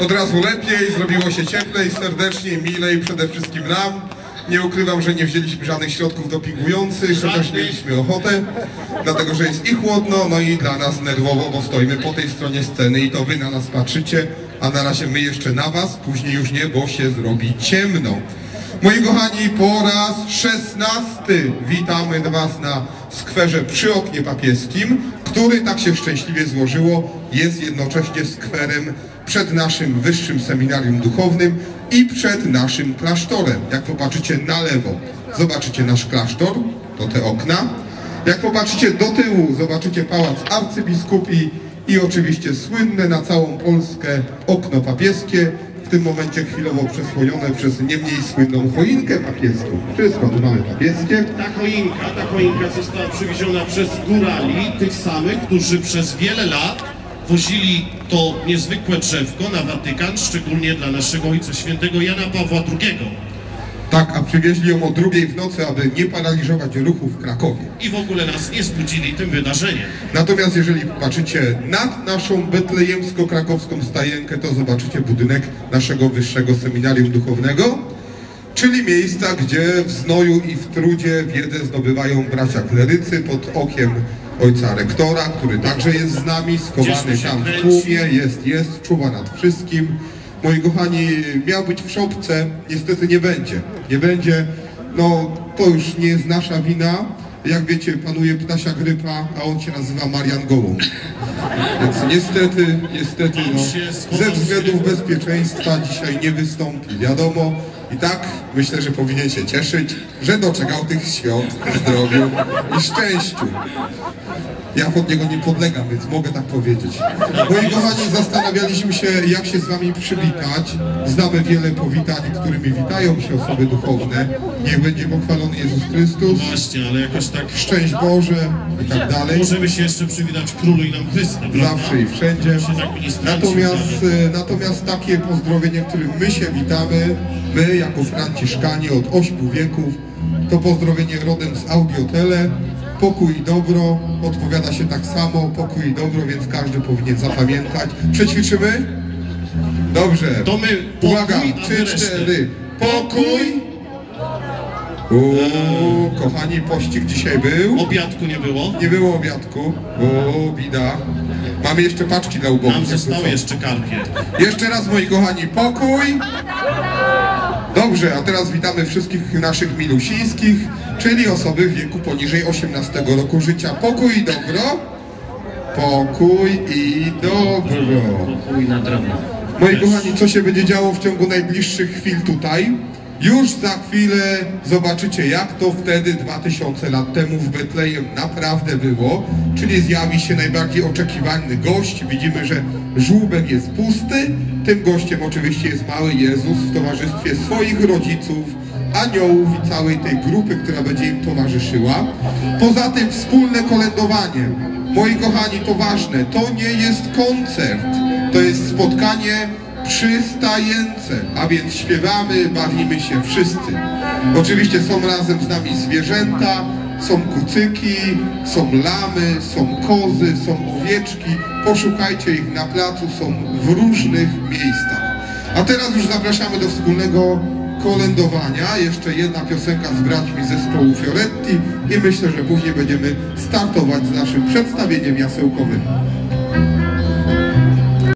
od razu lepiej, zrobiło się cieplej, serdecznie, milej przede wszystkim nam. Nie ukrywam, że nie wzięliśmy żadnych środków dopingujących, chociaż mieliśmy ochotę, dlatego że jest i chłodno, no i dla nas nerwowo, bo stoimy po tej stronie sceny i to wy na nas patrzycie, a na razie my jeszcze na was, później już nie, bo się zrobi ciemno. Moi kochani, po raz szesnasty witamy Was na skwerze przy oknie papieskim, który tak się szczęśliwie złożyło, jest jednocześnie skwerem przed naszym wyższym seminarium duchownym i przed naszym klasztorem. Jak popatrzycie na lewo, zobaczycie nasz klasztor, to te okna. Jak popatrzycie do tyłu, zobaczycie pałac arcybiskupi i oczywiście słynne na całą Polskę okno papieskie, w tym momencie chwilowo przesłonione przez nie mniej słynną choinkę papieską. Wszystko tu mamy papieskie. Ta choinka, ta choinka została przywieziona przez górali, tych samych, którzy przez wiele lat wozili to niezwykłe drzewko na Watykan, szczególnie dla naszego Ojca Świętego Jana Pawła II. Tak, a przywieźli ją o drugiej w nocy, aby nie paraliżować ruchu w Krakowie. I w ogóle nas nie zbudzili tym wydarzeniem. Natomiast jeżeli popatrzycie nad naszą betlejemsko-krakowską stajenkę, to zobaczycie budynek naszego wyższego seminarium duchownego, czyli miejsca, gdzie w znoju i w trudzie wiedzę zdobywają bracia klerycy pod okiem ojca rektora, który także jest z nami, schowany tam w tłumie, jest, jest, czuwa nad wszystkim. Moi kochani, miał być w szopce, niestety nie będzie. Nie będzie, no to już nie jest nasza wina. Jak wiecie, panuje ptasia grypa, a on się nazywa Marian Gołąb. Więc niestety, niestety, no, ze względów bezpieczeństwa dzisiaj nie wystąpi, wiadomo. I tak myślę, że powinien się cieszyć, że doczekał tych świąt w zdrowiu i szczęściu. Ja pod niego nie podlegam, więc mogę tak powiedzieć. Moi kochani, zastanawialiśmy się, jak się z wami przywitać. Znamy wiele powitań, którymi witają się osoby duchowne. Niech będzie pochwalony Jezus Chrystus, Właśnie, ale jakoś tak... szczęść Boże i tak dalej. Możemy się jeszcze przywitać Królu i nam Chrysta, prawda? Zawsze i wszędzie. Tak Natomiast, e, natomiast takie pozdrowienie, którym my się witamy, my jako Franciszkanie od ośmiu wieków, to pozdrowienie rodem z Audiotele. Pokój i dobro odpowiada się tak samo, pokój i dobro, więc każdy powinien zapamiętać. Przećwiczymy? Dobrze. To my Uwaga, pokój, a my trzy, cztery. Pokój! Uuu, kochani, pościg dzisiaj był. Obiadku nie było. Nie było obiadku. O, bida. Mamy jeszcze paczki dla ubogich. Nam zostały jeszcze karpie. Jeszcze raz, moi kochani, pokój. Dobrze, a teraz witamy wszystkich naszych milusińskich, czyli osoby w wieku poniżej 18 roku życia. Pokój i dobro. Pokój i dobro. Pokój na drobno. Moi kochani, co się będzie działo w ciągu najbliższych chwil tutaj? Już za chwilę zobaczycie, jak to wtedy 2000 lat temu w Betlejem naprawdę było, czyli zjawi się najbardziej oczekiwany gość. Widzimy, że żłóbek jest pusty. Tym gościem oczywiście jest mały Jezus w towarzystwie swoich rodziców, aniołów i całej tej grupy, która będzie im towarzyszyła. Poza tym wspólne kolędowanie. Moi kochani, to ważne, to nie jest koncert, to jest spotkanie przystajęce, a więc śpiewamy, bawimy się wszyscy. Oczywiście są razem z nami zwierzęta, są kucyki, są lamy, są kozy, są owieczki. Poszukajcie ich na placu, są w różnych miejscach. A teraz już zapraszamy do wspólnego kolędowania. Jeszcze jedna piosenka z braćmi zespołu Fioretti i myślę, że później będziemy startować z naszym przedstawieniem jasełkowym.